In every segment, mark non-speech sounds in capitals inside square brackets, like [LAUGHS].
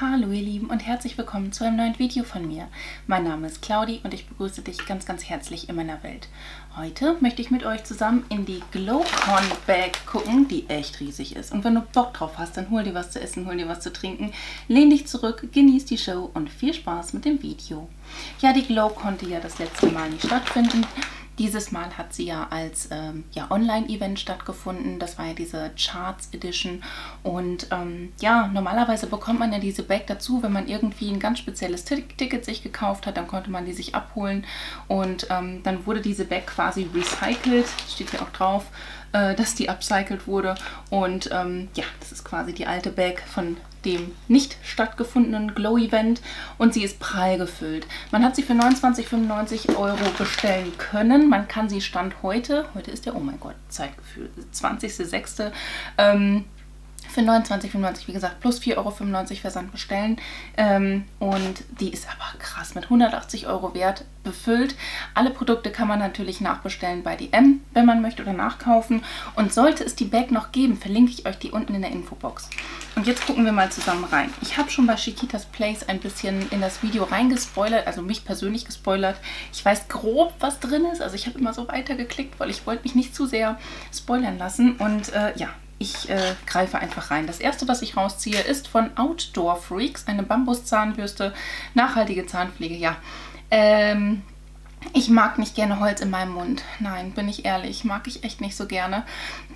Hallo ihr Lieben und herzlich willkommen zu einem neuen Video von mir. Mein Name ist Claudi und ich begrüße dich ganz ganz herzlich in meiner Welt. Heute möchte ich mit euch zusammen in die Glowcon Bag gucken, die echt riesig ist. Und wenn du Bock drauf hast, dann hol dir was zu essen, hol dir was zu trinken, lehn dich zurück, genieß die Show und viel Spaß mit dem Video. Ja, die Glow konnte ja das letzte Mal nicht stattfinden. Dieses Mal hat sie ja als ähm, ja, Online-Event stattgefunden. Das war ja diese Charts Edition. Und ähm, ja, normalerweise bekommt man ja diese Bag dazu, wenn man irgendwie ein ganz spezielles Ticket sich gekauft hat. Dann konnte man die sich abholen. Und ähm, dann wurde diese Bag quasi recycelt. Steht hier auch drauf, äh, dass die upcycelt wurde. Und ähm, ja, das ist quasi die alte Bag von dem nicht stattgefundenen Glow-Event und sie ist prall gefüllt. Man hat sie für 29,95 Euro bestellen können. Man kann sie Stand heute, heute ist der, oh mein Gott, Zeitgefühl, 20.06., ähm, für 29,95 wie gesagt, plus 4,95 Euro Versand bestellen. Ähm, und die ist aber krass, mit 180 Euro Wert befüllt. Alle Produkte kann man natürlich nachbestellen bei DM, wenn man möchte oder nachkaufen. Und sollte es die Bag noch geben, verlinke ich euch die unten in der Infobox. Und jetzt gucken wir mal zusammen rein. Ich habe schon bei Chiquitas Place ein bisschen in das Video reingespoilert, also mich persönlich gespoilert. Ich weiß grob, was drin ist. Also ich habe immer so weitergeklickt, weil ich wollte mich nicht zu sehr spoilern lassen. Und äh, ja, ich äh, greife einfach rein. Das erste, was ich rausziehe, ist von Outdoor Freaks, eine Bambuszahnbürste, nachhaltige Zahnpflege. Ja, ähm, ich mag nicht gerne Holz in meinem Mund. Nein, bin ich ehrlich, mag ich echt nicht so gerne.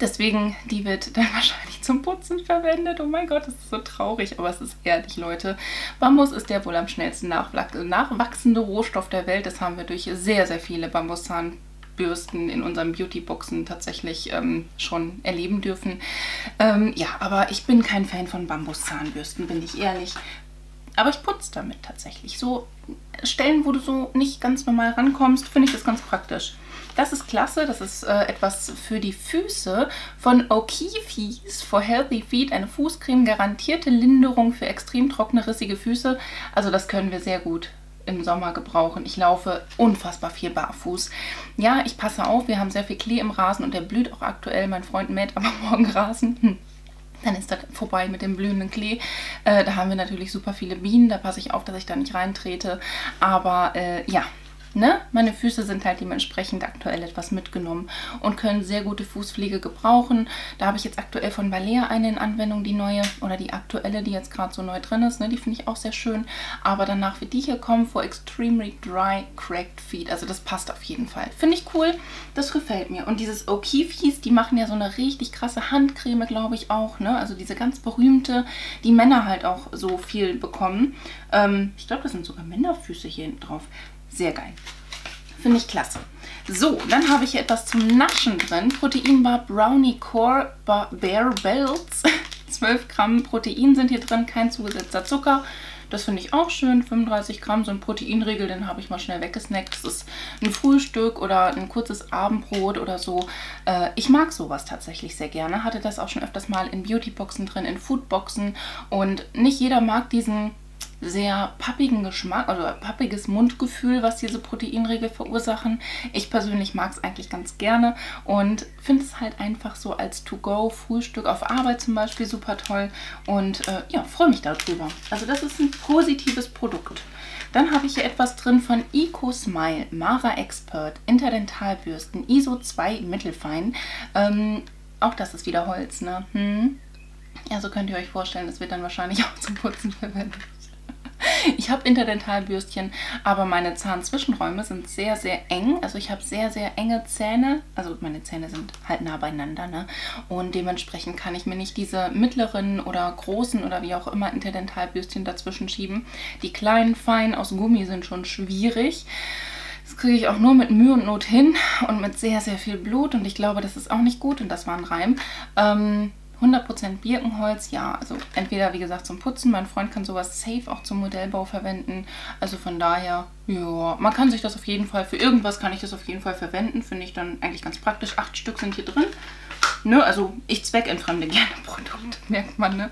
Deswegen, die wird [LAUGHS] dann wahrscheinlich zum Putzen verwendet. Oh mein Gott, das ist so traurig, aber es ist ehrlich, Leute. Bambus ist der wohl am schnellsten nachwachsende Rohstoff der Welt. Das haben wir durch sehr, sehr viele Bambuszahnpflege Bürsten in unseren Beautyboxen tatsächlich ähm, schon erleben dürfen. Ähm, ja, aber ich bin kein Fan von Bambuszahnbürsten, bin ich ehrlich. Aber ich putze damit tatsächlich. So Stellen, wo du so nicht ganz normal rankommst, finde ich das ganz praktisch. Das ist klasse, das ist äh, etwas für die Füße von O'Keefe's for Healthy Feet, eine Fußcreme, garantierte Linderung für extrem trockene, rissige Füße. Also das können wir sehr gut im Sommer gebrauchen. Ich laufe unfassbar viel barfuß. Ja, ich passe auf, wir haben sehr viel Klee im Rasen und der blüht auch aktuell. Mein Freund mäht aber [LAUGHS] morgen Rasen. Hm. Dann ist das vorbei mit dem blühenden Klee. Äh, da haben wir natürlich super viele Bienen. Da passe ich auf, dass ich da nicht reintrete. Aber äh, ja, Ne? Meine Füße sind halt dementsprechend aktuell etwas mitgenommen und können sehr gute Fußpflege gebrauchen. Da habe ich jetzt aktuell von Balea eine in Anwendung, die neue oder die aktuelle, die jetzt gerade so neu drin ist. Ne? Die finde ich auch sehr schön. Aber danach wird die hier kommen for Extremely Dry Cracked Feet. Also das passt auf jeden Fall. Finde ich cool. Das gefällt mir. Und dieses O'Keefe's, die machen ja so eine richtig krasse Handcreme, glaube ich auch. Ne? Also diese ganz berühmte, die Männer halt auch so viel bekommen. Ähm, ich glaube, das sind sogar Männerfüße hier drauf. Sehr geil. Finde ich klasse. So, dann habe ich hier etwas zum Naschen drin. Proteinbar Brownie Core Bare Bells. 12 Gramm Protein sind hier drin, kein zugesetzter Zucker. Das finde ich auch schön. 35 Gramm, so ein Proteinriegel, den habe ich mal schnell weggesnackt. Das ist ein Frühstück oder ein kurzes Abendbrot oder so. Äh, ich mag sowas tatsächlich sehr gerne. Hatte das auch schon öfters mal in Beautyboxen drin, in Foodboxen. Und nicht jeder mag diesen sehr pappigen Geschmack oder pappiges Mundgefühl, was diese Proteinriegel verursachen. Ich persönlich mag es eigentlich ganz gerne und finde es halt einfach so als To-Go-Frühstück auf Arbeit zum Beispiel super toll und äh, ja, freue mich darüber. Also das ist ein positives Produkt. Dann habe ich hier etwas drin von Eco Smile Mara Expert Interdentalbürsten ISO 2 Mittelfein. Ähm, auch das ist wieder Holz, ne? Hm. Ja, so könnt ihr euch vorstellen, das wird dann wahrscheinlich [LAUGHS] auch zum Putzen verwendet. Ich habe Interdentalbürstchen, aber meine Zahnzwischenräume sind sehr, sehr eng. Also ich habe sehr, sehr enge Zähne. Also meine Zähne sind halt nah beieinander. Ne? Und dementsprechend kann ich mir nicht diese mittleren oder großen oder wie auch immer Interdentalbürstchen dazwischen schieben. Die kleinen, feinen aus Gummi sind schon schwierig. Das kriege ich auch nur mit Mühe und Not hin und mit sehr, sehr viel Blut. Und ich glaube, das ist auch nicht gut. Und das war ein Reim. Ähm, 100% Birkenholz, ja, also entweder wie gesagt zum Putzen, mein Freund kann sowas safe auch zum Modellbau verwenden, also von daher, ja, man kann sich das auf jeden Fall, für irgendwas kann ich das auf jeden Fall verwenden, finde ich dann eigentlich ganz praktisch, acht Stück sind hier drin, ne, also ich zweckentfremde gerne [LAUGHS] Produkte, merkt man, ne.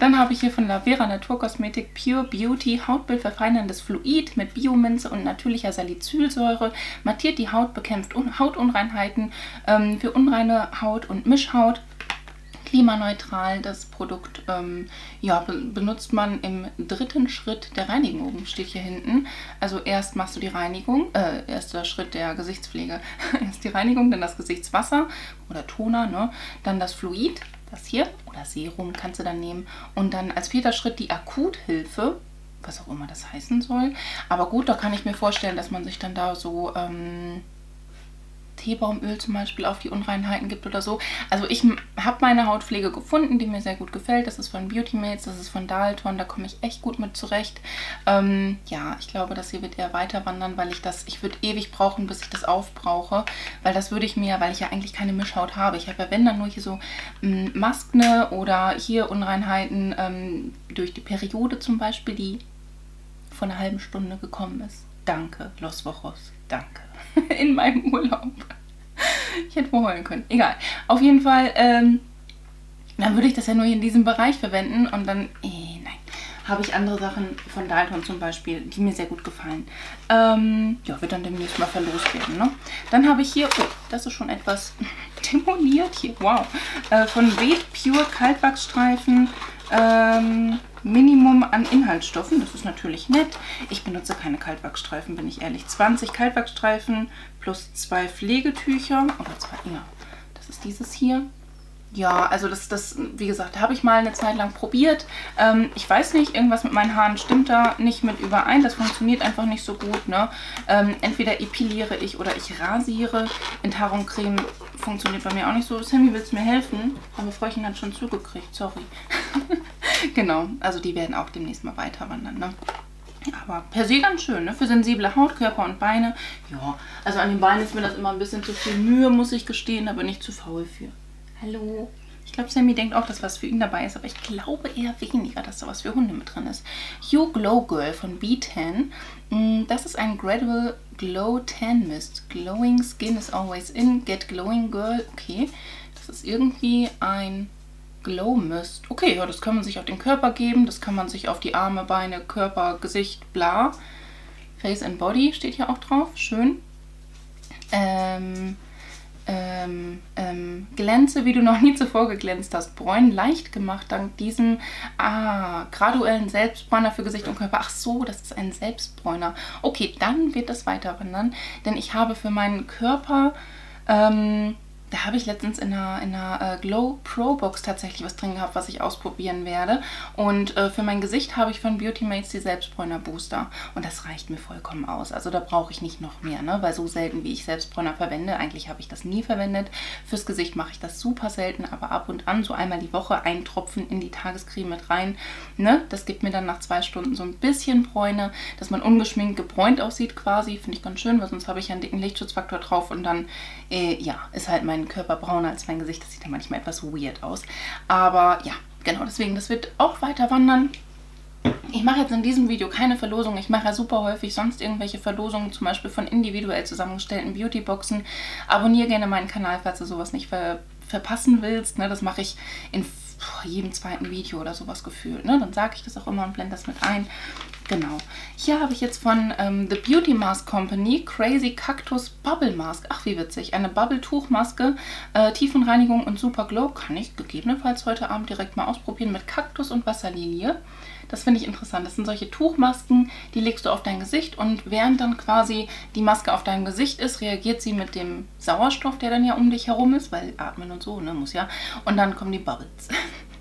Dann habe ich hier von Lavera Naturkosmetik Pure Beauty Hautbild verfeinerndes Fluid mit Biominze und natürlicher Salicylsäure. Mattiert die Haut, bekämpft Un Hautunreinheiten ähm, für unreine Haut und Mischhaut klimaneutral. Das Produkt ähm, ja, be benutzt man im dritten Schritt der Reinigung, steht hier hinten. Also erst machst du die Reinigung, äh, erster Schritt der Gesichtspflege. [LAUGHS] erst die Reinigung, dann das Gesichtswasser oder Toner, ne? dann das Fluid, das hier, oder Serum kannst du dann nehmen. Und dann als vierter Schritt die Akuthilfe, was auch immer das heißen soll. Aber gut, da kann ich mir vorstellen, dass man sich dann da so... Ähm, Teebaumöl zum Beispiel auf die Unreinheiten gibt oder so. Also ich habe meine Hautpflege gefunden, die mir sehr gut gefällt. Das ist von Beauty Mates, das ist von Dalton, da komme ich echt gut mit zurecht. Ähm, ja, ich glaube, das hier wird eher weiter wandern, weil ich das, ich würde ewig brauchen, bis ich das aufbrauche, weil das würde ich mir, weil ich ja eigentlich keine Mischhaut habe. Ich habe ja wenn dann nur hier so ähm, Maskne oder hier Unreinheiten ähm, durch die Periode zum Beispiel, die von einer halben Stunde gekommen ist. Danke, Los Wochos, danke. [LAUGHS] in meinem Urlaub. Ich hätte wohl heulen können. Egal. Auf jeden Fall, ähm, dann würde ich das ja nur in diesem Bereich verwenden und dann, eh, nein, habe ich andere Sachen von Dalton zum Beispiel, die mir sehr gut gefallen. Ähm, ja, wird dann demnächst mal verlost werden, ne? Dann habe ich hier, oh, das ist schon etwas [LAUGHS] demoliert hier, wow, äh, von Wet Pure Kaltwachsstreifen, ähm, Minimum an Inhaltsstoffen, das ist natürlich nett. Ich benutze keine Kaltwachsstreifen, bin ich ehrlich. 20 Kaltwachsstreifen plus zwei Pflegetücher, oder zwei, ja, das ist dieses hier. Ja, also das, das wie gesagt, habe ich mal eine Zeit lang probiert. Ähm, ich weiß nicht, irgendwas mit meinen Haaren stimmt da nicht mit überein. Das funktioniert einfach nicht so gut. Ne? Ähm, entweder epiliere ich oder ich rasiere. Enthaarungscreme funktioniert bei mir auch nicht so. Sammy, willst du mir helfen? Aber Frauchen hat schon zugekriegt, sorry. [LAUGHS] genau, also die werden auch demnächst mal weiter wandern. Ne? Aber per se ganz schön, ne? Für sensible Haut, Körper und Beine. Ja, also an den Beinen ist mir das immer ein bisschen zu viel Mühe, muss ich gestehen, aber nicht zu faul für. Hallo. Ich glaube, Sammy denkt auch, dass was für ihn dabei ist, aber ich glaube eher weniger, dass da was für Hunde mit drin ist. You Glow Girl von B10. Mm, das ist ein Gradual Glow Tan Mist. Glowing Skin is always in. Get Glowing Girl. Okay. Das ist irgendwie ein Glow Mist. Okay, ja, das kann man sich auf den Körper geben. Das kann man sich auf die Arme, Beine, Körper, Gesicht, bla. Face and Body steht hier auch drauf. Schön. Ähm, ähm, ähm, glänze, wie du noch nie zuvor geglänzt hast. Bräunen leicht gemacht dank diesem ah, graduellen Selbstbräuner für Gesicht und Körper. Ach so, das ist ein Selbstbräuner. Okay, dann wird das weiter wandern, denn ich habe für meinen Körper ähm, da habe ich letztens in einer, in einer äh, Glow Pro Box tatsächlich was drin gehabt, was ich ausprobieren werde. Und äh, für mein Gesicht habe ich von Beauty Mates die Selbstbräuner Booster. Und das reicht mir vollkommen aus. Also da brauche ich nicht noch mehr, ne? weil so selten wie ich Selbstbräuner verwende, eigentlich habe ich das nie verwendet. Fürs Gesicht mache ich das super selten, aber ab und an so einmal die Woche ein Tropfen in die Tagescreme mit rein. Ne? Das gibt mir dann nach zwei Stunden so ein bisschen Bräune, dass man ungeschminkt gebräunt aussieht quasi. Finde ich ganz schön, weil sonst habe ich ja einen dicken Lichtschutzfaktor drauf und dann, äh, ja, ist halt mein meinen Körper brauner als mein Gesicht. Das sieht ja manchmal etwas weird aus. Aber ja, genau, deswegen, das wird auch weiter wandern. Ich mache jetzt in diesem Video keine Verlosung. Ich mache ja super häufig sonst irgendwelche Verlosungen, zum Beispiel von individuell zusammengestellten Beautyboxen. Abonniere gerne meinen Kanal, falls du sowas nicht ver verpassen willst. Ne, das mache ich in jedem zweiten Video oder sowas gefühlt. Ne? Dann sage ich das auch immer und blende das mit ein. Genau. Hier habe ich jetzt von ähm, The Beauty Mask Company Crazy Cactus Bubble Mask. Ach, wie witzig. Eine Bubble-Tuchmaske, äh, Tiefenreinigung und Super Glow. Kann ich gegebenenfalls heute Abend direkt mal ausprobieren mit Kaktus und Wasserlilie. Das finde ich interessant. Das sind solche Tuchmasken, die legst du auf dein Gesicht und während dann quasi die Maske auf deinem Gesicht ist, reagiert sie mit dem Sauerstoff, der dann ja um dich herum ist, weil atmen und so, ne, muss ja. Und dann kommen die Bubbles. [LAUGHS]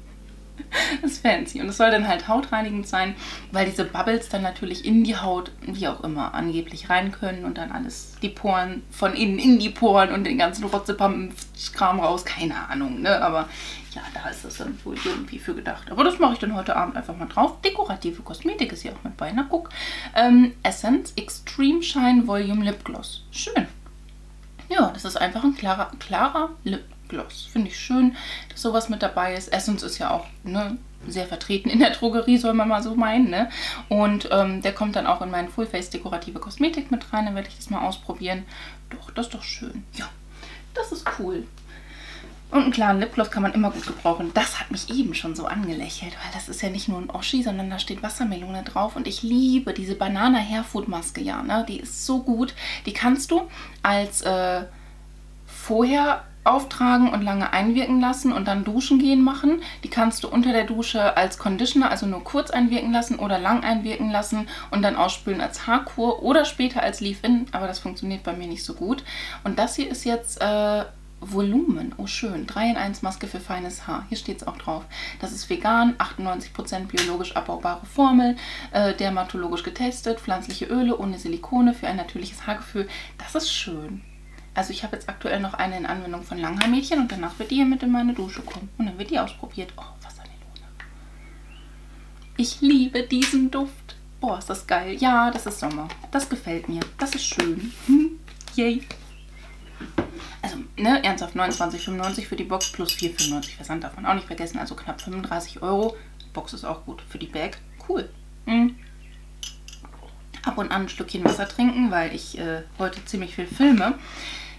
[LAUGHS] das ist fancy. Und es soll dann halt hautreinigend sein, weil diese Bubbles dann natürlich in die Haut, wie auch immer, angeblich rein können und dann alles, die Poren von innen in die Poren und den ganzen Rotzepampen-Kram raus. Keine Ahnung, ne? Aber ja, da ist das dann wohl irgendwie für gedacht. Aber das mache ich dann heute Abend einfach mal drauf. Dekorative Kosmetik ist hier auch mit bei. Na, guck. Ähm, Essence Extreme Shine Volume Lip Gloss. Schön. Ja, das ist einfach ein klarer, klarer Lip Gloss. Finde ich schön, dass sowas mit dabei ist. Essence ist ja auch ne, sehr vertreten in der Drogerie, soll man mal so meinen. Ne? Und ähm, der kommt dann auch in meinen Full Face Dekorative Kosmetik mit rein. Dann werde ich das mal ausprobieren. Doch, das ist doch schön. Ja, das ist cool. Und einen klaren Lipgloss kann man immer gut gebrauchen. Das hat mich eben schon so angelächelt, weil das ist ja nicht nur ein Oschi, sondern da steht Wassermelone drauf. Und ich liebe diese Banana Hairfood Maske, ja, ne? Die ist so gut. Die kannst du als äh, vorher auftragen und lange einwirken lassen und dann duschen gehen machen. Die kannst du unter der Dusche als Conditioner, also nur kurz einwirken lassen oder lang einwirken lassen und dann ausspülen als Haarkur oder später als Leave-In, aber das funktioniert bei mir nicht so gut. Und das hier ist jetzt äh, Volumen. Oh schön. 3 in 1 Maske für feines Haar. Hier steht es auch drauf. Das ist vegan, 98% biologisch abbaubare Formel, äh, dermatologisch getestet, pflanzliche Öle ohne Silikone für ein natürliches Haargefühl. Das ist schön. Also ich habe jetzt aktuell noch eine in Anwendung von Langhaarmädchen und danach wird die hier mit in meine Dusche kommen. Und dann wird die ausprobiert. Oh, Wassermelone. Ich liebe diesen Duft. Boah, ist das geil. Ja, das ist Sommer. Das gefällt mir. Das ist schön. [LAUGHS] Yay. Also, ne, ernsthaft 29,95 für die Box plus 4,95 Versand darf man auch nicht vergessen. Also knapp 35 Euro. Box ist auch gut. Für die Bag, cool. Hm. Ab und an ein Stückchen Wasser trinken, weil ich äh, heute ziemlich viel filme.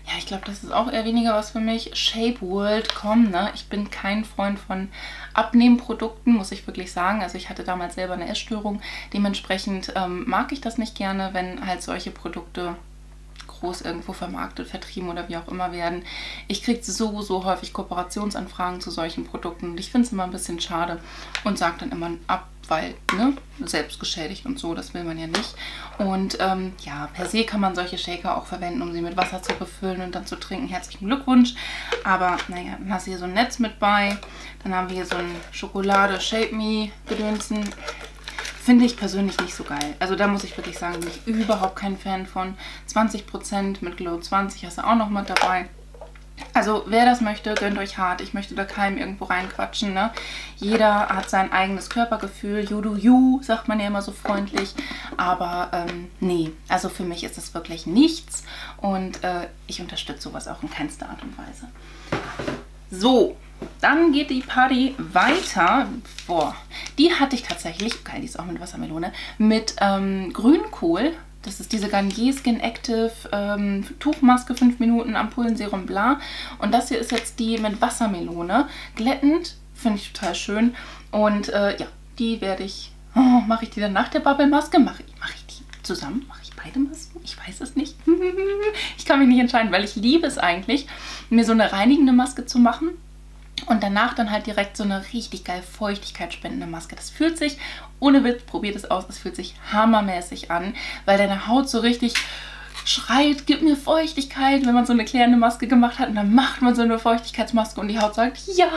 Ja, ich glaube, das ist auch eher weniger was für mich. Shape World, komm, ne? Ich bin kein Freund von Abnehmprodukten, muss ich wirklich sagen. Also ich hatte damals selber eine Essstörung. Dementsprechend ähm, mag ich das nicht gerne, wenn halt solche Produkte groß irgendwo vermarktet, vertrieben oder wie auch immer werden. Ich kriege so, so häufig Kooperationsanfragen zu solchen Produkten ich finde es immer ein bisschen schade und sage dann immer ab, weil, ne, selbst geschädigt und so, das will man ja nicht. Und ähm, ja, per se kann man solche Shaker auch verwenden, um sie mit Wasser zu befüllen und dann zu trinken. Herzlichen Glückwunsch. Aber naja, dann hast du hier so ein Netz mit bei. Dann haben wir hier so ein Schokolade Shape Me Gedönsen. Finde ich persönlich nicht so geil. Also da muss ich wirklich sagen, bin ich überhaupt kein Fan von. 20% mit Glow 20 hast du auch noch mit dabei. Also wer das möchte, gönnt euch hart. Ich möchte da keinem irgendwo reinquatschen. Ne? Jeder hat sein eigenes Körpergefühl. You do you, sagt man ja immer so freundlich. Aber ähm, nee, also für mich ist das wirklich nichts. Und äh, ich unterstütze sowas auch in keinster Art und Weise. So, dann geht die Party weiter. Boah, die hatte ich tatsächlich, geil, die ist auch mit Wassermelone, mit ähm, Grünkohl. Das ist diese Garnier Skin Active ähm, Tuchmaske 5 Minuten Ampullenserum bla. Und das hier ist jetzt die mit Wassermelone. Glättend, finde ich total schön. Und äh, ja, die werde ich, oh, mache ich die dann nach der Bubble-Maske? Mache ich, mach ich die zusammen? Mache ich beide Masken? Ich weiß es nicht. [LAUGHS] ich kann mich nicht entscheiden, weil ich liebe es eigentlich, mir so eine reinigende Maske zu machen und danach dann halt direkt so eine richtig geil Feuchtigkeit spendende Maske. Das fühlt sich, ohne Witz, probiert es aus, es fühlt sich hammermäßig an, weil deine Haut so richtig schreit, gib mir Feuchtigkeit, wenn man so eine klärende Maske gemacht hat und dann macht man so eine Feuchtigkeitsmaske und die Haut sagt, ja,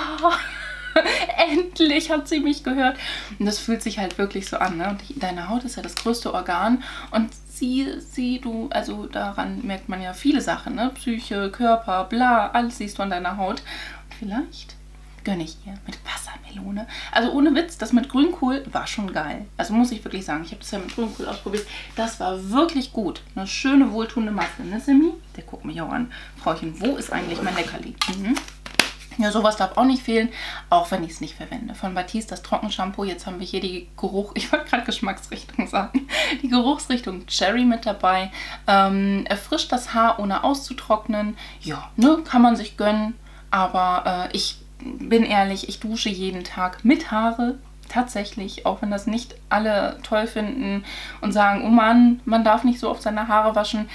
[LAUGHS] endlich hat sie mich gehört. Und das fühlt sich halt wirklich so an. Ne? Und deine Haut ist ja das größte Organ und sie, sie, du, also daran merkt man ja viele Sachen, ne? Psyche, Körper, bla, alles siehst du an deiner Haut. Vielleicht gönne ich ihr mit Wassermelone. Also ohne Witz, das mit Grünkohl war schon geil. Also muss ich wirklich sagen, ich habe das ja mit Grünkohl ausprobiert. Das war wirklich gut. Eine schöne, wohltuende Masse, ne Simi? Der guckt mich auch an. Frauchen, wo ist eigentlich mein Leckerli? Mhm. Ja, sowas darf auch nicht fehlen, auch wenn ich es nicht verwende. Von Batiste das Trockenshampoo. Jetzt haben wir hier die Geruch, ich wollte gerade Geschmacksrichtung sagen, die Geruchsrichtung Cherry mit dabei. Ähm, erfrischt das Haar, ohne auszutrocknen. Ja, ne, kann man sich gönnen. Aber äh, ich bin ehrlich, ich dusche jeden Tag mit Haare. Tatsächlich, auch wenn das nicht alle toll finden und sagen, oh Mann, man darf nicht so oft seine Haare waschen.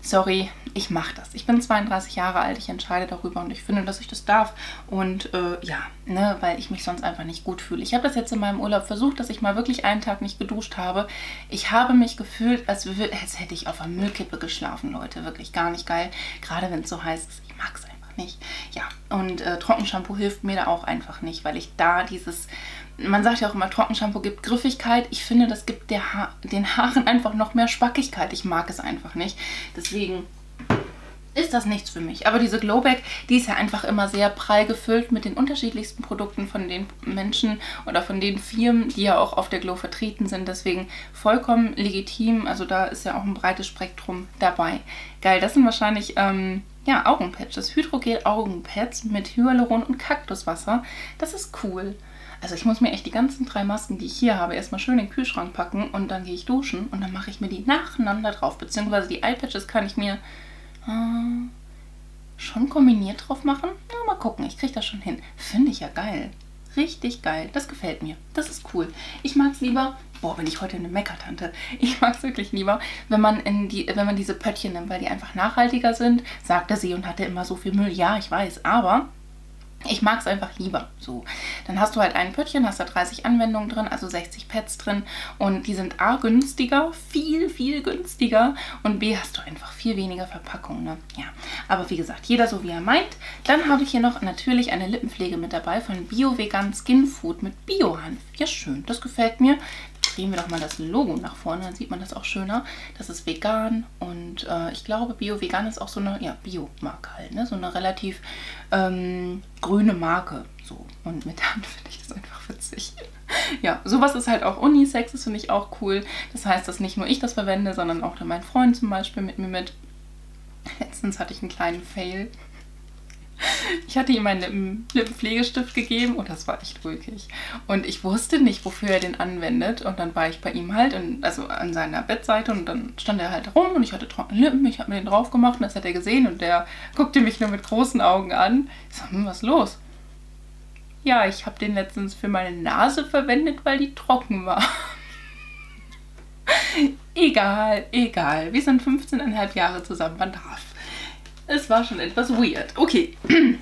Sorry, ich mache das. Ich bin 32 Jahre alt, ich entscheide darüber und ich finde, dass ich das darf. Und äh, ja, ne, weil ich mich sonst einfach nicht gut fühle. Ich habe das jetzt in meinem Urlaub versucht, dass ich mal wirklich einen Tag nicht geduscht habe. Ich habe mich gefühlt, als, als hätte ich auf einer Müllkippe geschlafen, Leute. Wirklich gar nicht geil. Gerade wenn es so heiß ist. Ich mag es nicht. Ja, und äh, Trockenshampoo hilft mir da auch einfach nicht, weil ich da dieses, man sagt ja auch immer, Trockenshampoo gibt Griffigkeit. Ich finde, das gibt ha den Haaren einfach noch mehr Spackigkeit. Ich mag es einfach nicht. Deswegen ist das nichts für mich. Aber diese Glowback, die ist ja einfach immer sehr prall gefüllt mit den unterschiedlichsten Produkten von den Menschen oder von den Firmen, die ja auch auf der Glow vertreten sind. Deswegen vollkommen legitim. Also da ist ja auch ein breites Spektrum dabei. Geil, das sind wahrscheinlich... Ähm, ja, Augenpatches. Hydrogel-Augenpads mit Hyaluron und Kaktuswasser. Das ist cool. Also ich muss mir echt die ganzen drei Masken, die ich hier habe, erstmal schön in den Kühlschrank packen und dann gehe ich duschen und dann mache ich mir die nacheinander drauf. Beziehungsweise die Eyepatches kann ich mir äh, schon kombiniert drauf machen. Na, mal gucken, ich kriege das schon hin. Finde ich ja geil. Richtig geil. Das gefällt mir. Das ist cool. Ich mag es lieber boah, bin ich heute eine Meckertante. [LAUGHS] Ich mag es wirklich lieber, wenn man, in die, wenn man diese Pöttchen nimmt, weil die einfach nachhaltiger sind, sagte sie und hatte immer so viel Müll. Ja, ich weiß, aber ich mag es einfach lieber so. Dann hast du halt ein Pöttchen, hast da 30 Anwendungen drin, also 60 Pads drin und die sind A günstiger, viel, viel günstiger und B hast du einfach viel weniger Verpackung. Ne? Ja, aber wie gesagt, jeder so wie er meint. Dann habe ich hier noch natürlich eine Lippenpflege mit dabei von Bio Vegan Skin Food mit Biohanf. Ja, schön, das gefällt mir drehen wir doch mal das Logo nach vorne, dann sieht man das auch schöner. Das ist vegan und äh, ich glaube, Bio-Vegan ist auch so eine ja, Bio-Marke halt, ne? so eine relativ ähm, grüne Marke. So. Und mit Hand [LAUGHS] finde ich das einfach witzig. ja, sowas ist halt auch Unisex, das finde ich auch cool. Das heißt, dass nicht nur ich das verwende, sondern auch mein Freund zum Beispiel mit mir mit. Letztens hatte ich einen kleinen Fail. Ich hatte ihm einen Lippenpflegestift gegeben und das war echt ulkig. Und ich wusste nicht, wofür er den anwendet. Und dann war ich bei ihm halt, in, also an seiner Bettseite und dann stand er halt rum und ich hatte trockene Lippen. Ich habe mir den drauf gemacht und das hat er gesehen und der guckte mich nur mit großen Augen an. Ich sag, hm, was ist los? Ja, ich habe den letztens für meine Nase verwendet, weil die trocken war. [LAUGHS] egal, egal. Wir sind 15,5 Jahre zusammen, man darf. Es war schon etwas weird. Okay. [CLEARS THROAT]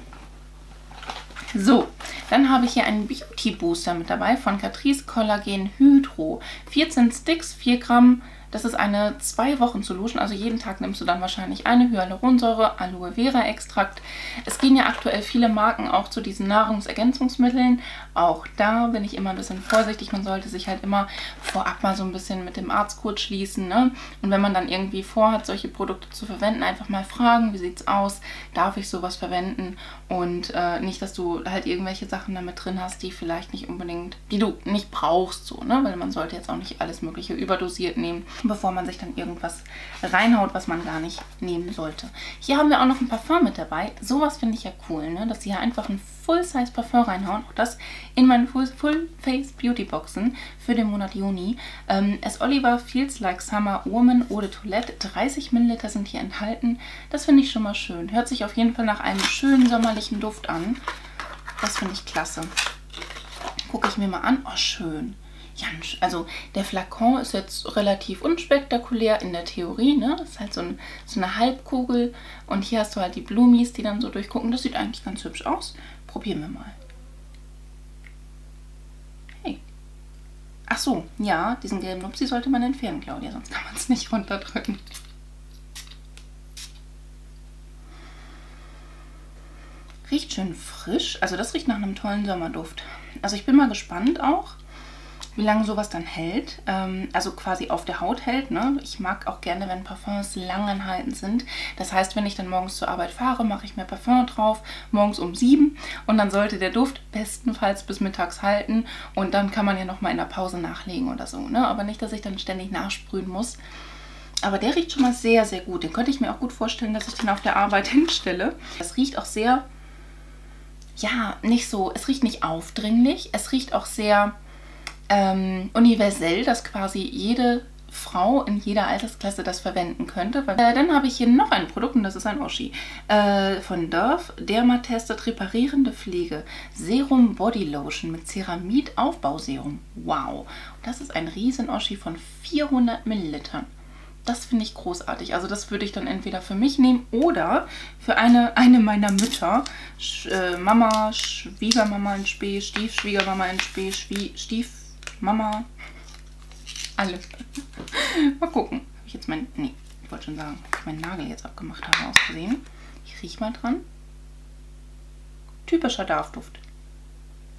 So, dann habe ich hier einen Beauty Booster mit dabei von Catrice Collagen Hydro. 14 Sticks, 4 Gramm das ist eine 2 Wochen Solution, also jeden Tag nimmst du dann wahrscheinlich eine Hyaluronsäure, Aloe Vera Extrakt. Es gehen ja aktuell viele Marken auch zu diesen Nahrungsergänzungsmitteln. Auch da bin ich immer ein bisschen vorsichtig. Man sollte sich halt immer vorab mal so ein bisschen mit dem Arzt kurz schließen. Ne? Und wenn man dann irgendwie vorhat, solche Produkte zu verwenden, einfach mal fragen, wie sieht es aus, darf ich sowas verwenden? Und äh, nicht, dass du halt irgendwelche Sachen damit drin hast, die vielleicht nicht unbedingt, die du nicht brauchst, so, ne? Weil man sollte jetzt auch nicht alles mögliche überdosiert nehmen bevor man sich dann irgendwas reinhaut, was man gar nicht nehmen sollte. Hier haben wir auch noch ein Parfum mit dabei. Sowas finde ich ja cool, ne? dass sie hier einfach ein Full-Size Parfum reinhauen. Auch das in meinen Full-Face Beauty Boxen für den Monat Juni. Ähm, es Oliver Feels Like Summer Woman Eau de Toilette. 30 Milliliter sind hier enthalten. Das finde ich schon mal schön. Hört sich auf jeden Fall nach einem schönen sommerlichen Duft an. Das finde ich klasse. Gucke ich mir mal an. Oh, schön. Ja, also der Flakon ist jetzt relativ unspektakulär in der Theorie, ne? Das ist halt so, ein, so eine Halbkugel und hier hast du halt die Blumis, die dann so durchgucken. Das sieht eigentlich ganz hübsch aus. Probieren wir mal. Hey. Ach so, ja, diesen gelben Nupsi sollte man entfernen, Claudia, sonst kann man es nicht runterdrücken. Riecht schön frisch. Also das riecht nach einem tollen Sommerduft. Also ich bin mal gespannt auch, wie lange sowas dann hält, ähm, also quasi auf der Haut hält. Ne? Ich mag auch gerne, wenn Parfums langanhaltend sind. Das heißt, wenn ich dann morgens zur Arbeit fahre, mache ich mir Parfum drauf, morgens um sieben und dann sollte der Duft bestenfalls bis mittags halten und dann kann man ja nochmal in der Pause nachlegen oder so. Ne? Aber nicht, dass ich dann ständig nachsprühen muss. Aber der riecht schon mal sehr, sehr gut. Den könnte ich mir auch gut vorstellen, dass ich den auf der Arbeit [LAUGHS] hinstelle. Das riecht auch sehr, ja, nicht so, es riecht nicht aufdringlich. Es riecht auch sehr ähm, universell, dass quasi jede Frau in jeder Altersklasse das verwenden könnte. Äh, dann habe ich hier noch ein Produkt und das ist ein Oschi äh, von Dove Dermatestet Reparierende Pflege Serum Body Lotion mit Ceramid Aufbauserum. Wow, das ist ein riesen Oschi von 400 Millilitern. Das finde ich großartig. Also das würde ich dann entweder für mich nehmen oder für eine, eine meiner Mütter. Sch äh, Mama, Schwiegermama in Spee, Stiefschwiegermama in Spee, Schwie Stief Mama, alles. mal gucken. Habe ich jetzt mein, nee, ich wollte schon sagen, ich meinen Nagel jetzt abgemacht habe, aus Versehen. Ich rieche mal dran. Typischer Darfduft.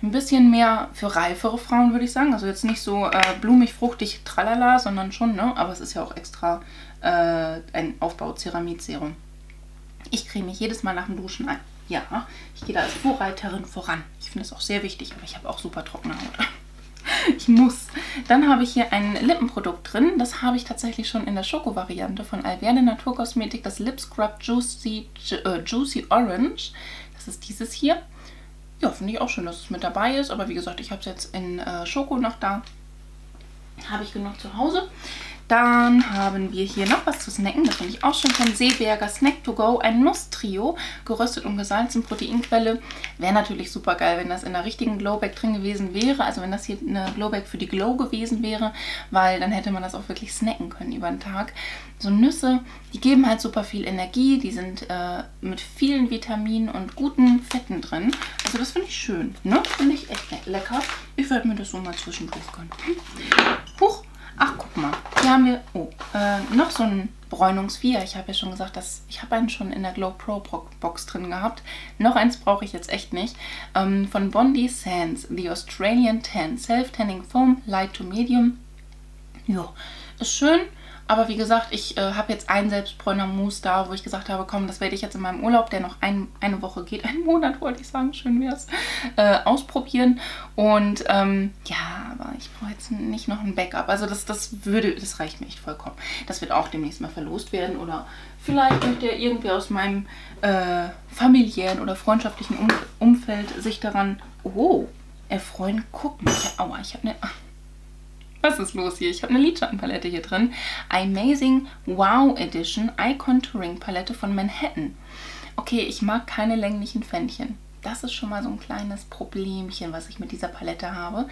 Ein bisschen mehr für reifere Frauen, würde ich sagen. Also jetzt nicht so äh, blumig, fruchtig, tralala, sondern schon, ne? Aber es ist ja auch extra äh, ein Aufbau-Ceramid-Serum. Ich creme mich jedes Mal nach dem Duschen ein. Ja, ich gehe da als Vorreiterin voran. Ich finde es auch sehr wichtig, aber ich habe auch super trockene Haut. [LAUGHS] ich muss. Dann habe ich hier ein Lippenprodukt drin. Das habe ich tatsächlich schon in der Schoko-Variante von Alverne Naturkosmetik. Das Lip Scrub Juicy, äh, Juicy Orange. Das ist dieses hier. Ja, finde ich auch schön, dass es mit dabei ist. Aber wie gesagt, ich habe es jetzt in äh, Schoko noch da. Habe ich genug zu Hause. Dann haben wir hier noch was zu snacken. Das finde ich auch schon von Seeberger Snack to Go. Ein Nusstrio, geröstet und gesalzen, Proteinquelle. Wäre natürlich super geil, wenn das in der richtigen Glowbag drin gewesen wäre. Also wenn das hier eine Glowbag für die Glow gewesen wäre. Weil dann hätte man das auch wirklich snacken können über den Tag. So Nüsse, die geben halt super viel Energie. Die sind äh, mit vielen Vitaminen und guten Fetten drin. Also das finde ich schön. Ne? Finde ich echt lecker. Ich werde mir das so mal zwischendurch gönnen. Huch! Ach, guck mal. Hier haben wir oh, äh, noch so ein Bräunungsvier. Ich habe ja schon gesagt, dass ich habe einen schon in der Glow Pro Box drin gehabt. Noch eins brauche ich jetzt echt nicht. Ähm, von Bondi Sands, The Australian Tan Self-Tanning Foam, Light to Medium. Ja, ist schön. Aber wie gesagt, ich äh, habe jetzt einen Selbstbräuner Mousse da, wo ich gesagt habe, komm, das werde ich jetzt in meinem Urlaub, der noch ein, eine Woche geht, [LAUGHS] einen Monat wollte ich sagen, schön wäre es, äh, ausprobieren. Und ähm, ja, aber ich brauche jetzt nicht noch ein Backup. Also das, das würde, das reicht mir echt vollkommen. Das wird auch demnächst mal verlost werden oder vielleicht möchte ja irgendwer aus meinem äh, familiären oder freundschaftlichen um Umfeld sich daran, oh, erfreuen. Guck mal, aua, ich habe eine... Was ist los hier? Ich habe eine Lidschattenpalette hier drin. Amazing Wow Edition Eye Contouring Palette von Manhattan. Okay, ich mag keine länglichen Fändchen. Das ist schon mal so ein kleines Problemchen, was ich mit dieser Palette habe.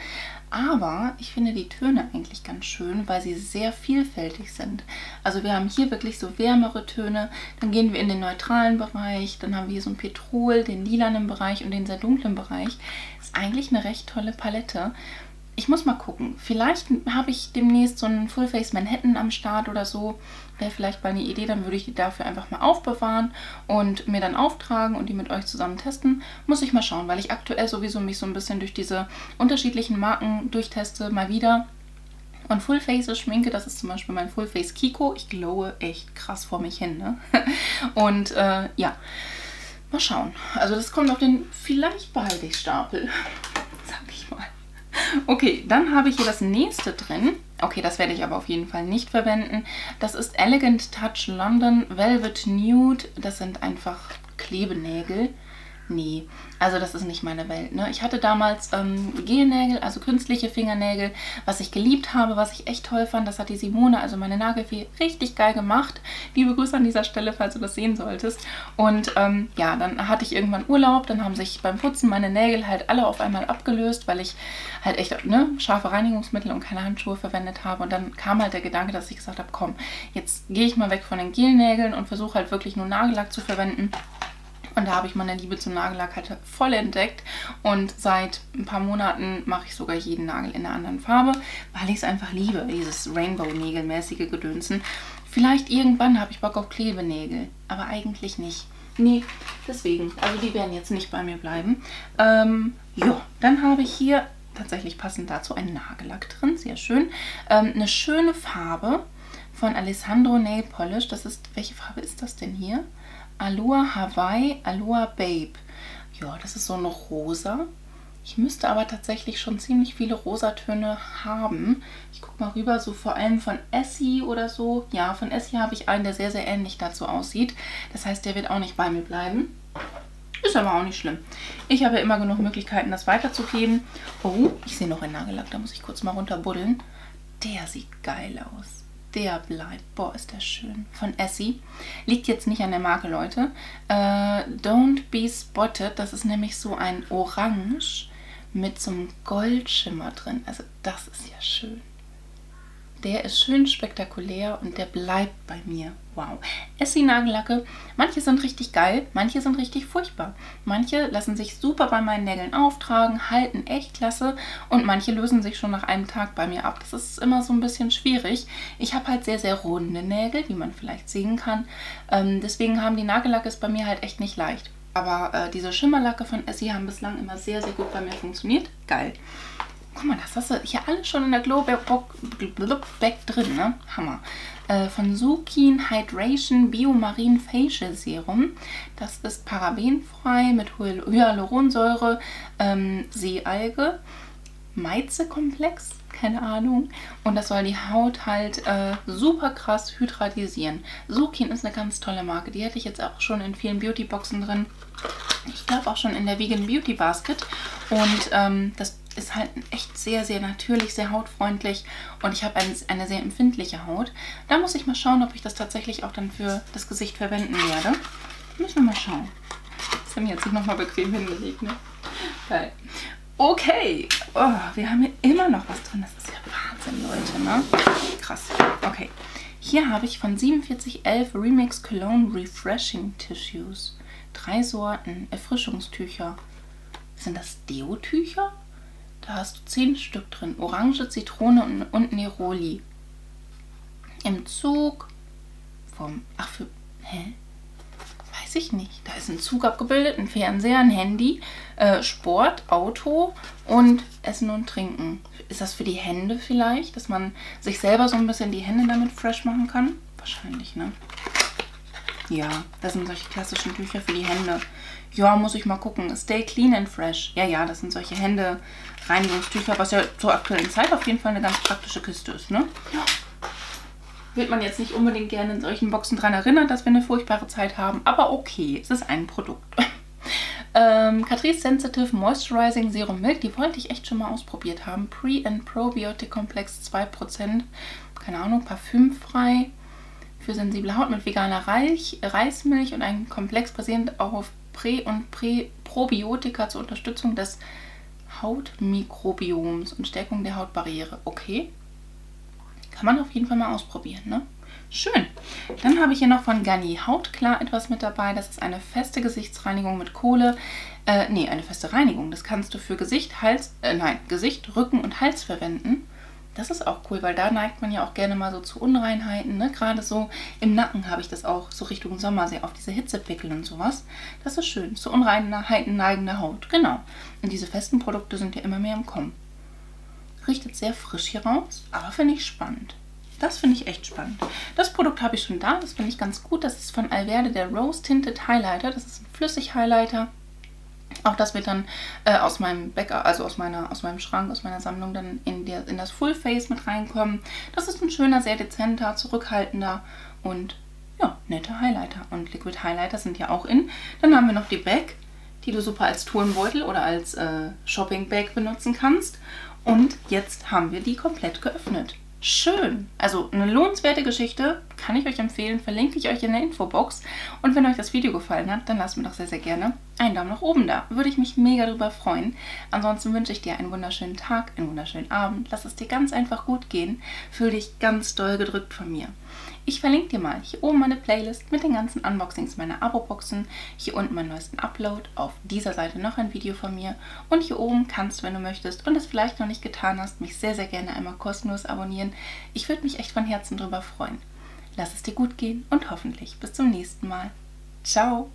Aber ich finde die Töne eigentlich ganz schön, weil sie sehr vielfältig sind. Also wir haben hier wirklich so wärmere Töne, dann gehen wir in den neutralen Bereich, dann haben wir hier so ein Petrol, den lilanen Bereich und den sehr dunklen Bereich. Ist eigentlich eine recht tolle Palette ich muss mal gucken. Vielleicht habe ich demnächst so einen Full-Face Manhattan am Start oder so. Wäre vielleicht mal eine Idee, dann würde ich die dafür einfach mal aufbewahren und mir dann auftragen und die mit euch zusammen testen. Muss ich mal schauen, weil ich aktuell sowieso mich so ein bisschen durch diese unterschiedlichen Marken durchteste, mal wieder. Und Full Face Schminke, das ist zum Beispiel mein Full Face Kiko. Ich glowe echt krass vor mich hin, ne? [LAUGHS] Und äh, ja, mal schauen. Also das kommt auf den vielleicht behalte ich Stapel. Okay, dann habe ich hier das nächste drin. Okay, das werde ich aber auf jeden Fall nicht verwenden. Das ist Elegant Touch London Velvet Nude. Das sind einfach Klebenägel. Nee, also das ist nicht meine Welt. Ne? Ich hatte damals ähm, Gelnägel, also künstliche Fingernägel, was ich geliebt habe, was ich echt toll fand. Das hat die Simone, also meine Nagelfee, richtig geil gemacht. Liebe Grüße an dieser Stelle, falls du das sehen solltest. Und ähm, ja, dann hatte ich irgendwann Urlaub. Dann haben sich beim Putzen meine Nägel halt alle auf einmal abgelöst, weil ich halt echt ne, scharfe Reinigungsmittel und keine Handschuhe verwendet habe. Und dann kam halt der Gedanke, dass ich gesagt habe, komm, jetzt gehe ich mal weg von den Gelnägeln und versuche halt wirklich nur Nagellack zu verwenden. Und da habe ich meine Liebe zum Nagellack halt voll entdeckt. Und seit ein paar Monaten mache ich sogar jeden Nagel in einer anderen Farbe, weil ich es einfach liebe, dieses Rainbow-Nägelmäßige Gedönsen. Vielleicht irgendwann habe ich Bock auf Klebenägel, aber eigentlich nicht. Nee, deswegen. Also die werden jetzt nicht bei mir bleiben. Ähm, ja, dann habe ich hier tatsächlich passend dazu einen Nagellack drin. Sehr schön. Ähm, eine schöne Farbe von Alessandro Nail Polish. Das ist, welche Farbe ist das denn hier? Aloha Hawaii, Aloha Babe. Ja, das ist so ein rosa. Ich müsste aber tatsächlich schon ziemlich viele Rosatöne haben. Ich gucke mal rüber, so vor allem von Essie oder so. Ja, von Essie habe ich einen, der sehr, sehr ähnlich dazu aussieht. Das heißt, der wird auch nicht bei mir bleiben. Ist aber auch nicht schlimm. Ich habe ja immer genug Möglichkeiten, das weiterzugeben. Oh, ich sehe noch einen Nagellack, da muss ich kurz mal runterbuddeln. Der sieht geil aus der bleibt. Boah, ist der schön. Von Essie. Liegt jetzt nicht an der Marke, Leute. Äh, Don't Be Spotted. Das ist nämlich so ein Orange mit so einem Goldschimmer drin. Also das ist ja schön. Der ist schön spektakulär und der bleibt bei mir. Wow. Essie-Nagellacke, manche sind richtig geil, manche sind richtig furchtbar. Manche lassen sich super bei meinen Nägeln auftragen, halten echt klasse und manche lösen sich schon nach einem Tag bei mir ab. Das ist immer so ein bisschen schwierig. Ich habe halt sehr, sehr runde Nägel, wie man vielleicht sehen kann. Ähm, deswegen haben die Nagellacke es bei mir halt echt nicht leicht. Aber äh, diese Schimmerlacke von Essie haben bislang immer sehr, sehr gut bei mir funktioniert. Geil. Guck mal, das hast du hier alles schon in der Glow Bag drin, ne? Hammer. Äh, von Sukin Hydration Biomarin Facial Serum. Das ist parabenfrei mit Hyaluronsäure, ähm, Seealge, Meizekomplex, keine Ahnung. Und das soll die Haut halt äh, super krass hydratisieren. Sukin ist eine ganz tolle Marke. Die hätte ich jetzt auch schon in vielen Beautyboxen drin. Ich glaube auch schon in der Vegan Beauty Basket. Und ähm, das ist halt echt sehr, sehr natürlich, sehr hautfreundlich und ich habe ein, eine sehr empfindliche Haut. Da muss ich mal schauen, ob ich das tatsächlich auch dann für das Gesicht verwenden werde. Müssen wir mal schauen. Das haben wir jetzt nochmal bequem hingelegt, ne? Geil. Okay, oh, wir haben hier immer noch was drin. Das ist ja Wahnsinn, Leute, ne? Krass. Okay, hier habe ich von 4711 Remix Cologne Refreshing Tissues. Drei Sorten Erfrischungstücher. Sind das Deo-Tücher? Da hast du zehn Stück drin. Orange, Zitrone und, Neroli. Im Zug vom... Ach, für... Hä? Weiß ich nicht. Da ist ein Zug abgebildet, ein Fernseher, ein Handy, äh, Sport, Auto und Essen und Trinken. Ist das für die Hände vielleicht? Dass man sich selber so ein bisschen die Hände damit fresh machen kann? Wahrscheinlich, ne? Ja, das sind solche klassischen Tücher für die Hände. Ja, muss ich mal gucken. Stay clean and fresh. Ja, ja, das sind solche Hände-Reinigungstücher, was ja zur aktuellen Zeit auf jeden Fall eine ganz praktische Kiste ist, ne? Ja. Wird man jetzt nicht unbedingt gerne in solchen Boxen dran erinnern, dass wir eine furchtbare Zeit haben, aber okay, es ist ein Produkt. [LAUGHS] ähm, Catrice Sensitive Moisturizing Serum Milk, die wollte ich echt schon mal ausprobiert haben. Pre- and Probiotic Komplex 2%, keine Ahnung, parfümfrei für sensible Haut mit veganer Reich, Reismilch und ein Komplex basierend auf Prä- und Prä Probiotika zur Unterstützung des Hautmikrobioms und Stärkung der Hautbarriere. Okay. Kann man auf jeden Fall mal ausprobieren, ne? Schön. Dann habe ich hier noch von Garni Hautklar etwas mit dabei. Das ist eine feste Gesichtsreinigung mit Kohle. Äh, nee, eine feste Reinigung. Das kannst du für Gesicht, Hals, äh, nein, Gesicht, Rücken und Hals verwenden. Das ist auch cool, weil da neigt man ja auch gerne mal so zu Unreinheiten. Ne? Gerade so im Nacken habe ich das auch so Richtung Sommer sehr auf diese Hitzepickel und sowas. Das ist schön. Zu Unreinheiten neigende Haut. Genau. Und diese festen Produkte sind ja immer mehr im Kommen. Riecht sehr frisch hier raus, aber finde ich spannend. Das finde ich echt spannend. Das Produkt habe ich schon da. Das finde ich ganz gut. Das ist von Alverde der Rose Tinted Highlighter. Das ist ein Flüssig-Highlighter. Auch das wird dann äh, aus meinem Bäcker, also aus meiner, aus meinem Schrank, aus meiner Sammlung dann in, der, in das Full Face mit reinkommen. Das ist ein schöner, sehr dezenter, zurückhaltender und ja, netter Highlighter. Und Liquid Highlighter sind ja auch in. Dann haben wir noch die Bag, die du super als Turnbeutel oder als äh, Shopping Bag benutzen kannst. Und jetzt haben wir die komplett geöffnet schön. Also eine lohnenswerte Geschichte, kann ich euch empfehlen, verlinke ich euch in der Infobox. Und wenn euch das Video gefallen hat, dann lasst mir doch sehr, sehr gerne einen Daumen nach oben da. Würde ich mich mega darüber freuen. Ansonsten wünsche ich dir einen wunderschönen Tag, einen wunderschönen Abend. Lass es dir ganz einfach gut gehen. Fühl dich ganz doll gedrückt von mir. Ich verlinke dir mal hier oben meine Playlist mit den ganzen Unboxings meiner Abo-Boxen, hier unten meinen neuesten Upload, auf dieser Seite noch ein Video von mir und hier oben kannst du, wenn du möchtest und es vielleicht noch nicht getan hast, mich sehr, sehr gerne einmal kostenlos abonnieren. Ich würde mich echt von Herzen darüber freuen. Lass es dir gut gehen und hoffentlich bis zum nächsten Mal. Ciao!